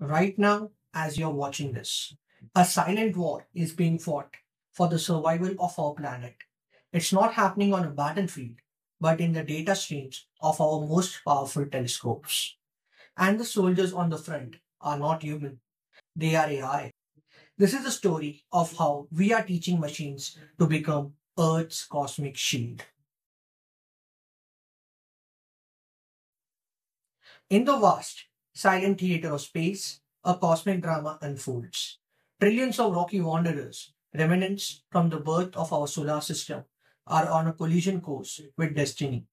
Right now, as you're watching this, a silent war is being fought for the survival of our planet. It's not happening on a battlefield, but in the data streams of our most powerful telescopes. And the soldiers on the front are not human, they are AI. This is the story of how we are teaching machines to become Earth's cosmic shield. In the vast, silent theater of space, a cosmic drama unfolds. Trillions of rocky wanderers, remnants from the birth of our solar system, are on a collision course with destiny.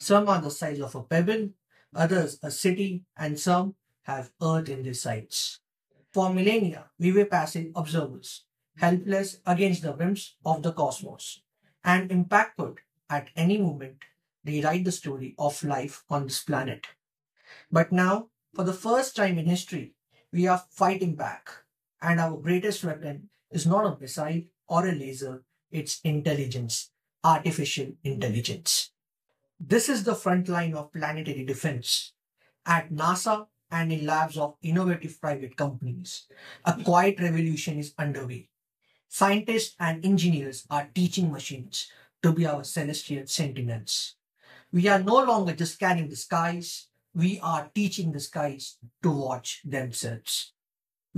Some are the size of a pebble, others a city, and some have Earth in their sights. For millennia, we were passive observers, helpless against the whims of the cosmos, and impact could, at any moment, rewrite the story of life on this planet. But now, for the first time in history, we are fighting back, and our greatest weapon is not a missile or a laser, it's intelligence, artificial intelligence. This is the front line of planetary defense. At NASA, and in labs of innovative private companies. A quiet revolution is underway. Scientists and engineers are teaching machines to be our celestial sentinels. We are no longer just scanning the skies, we are teaching the skies to watch themselves.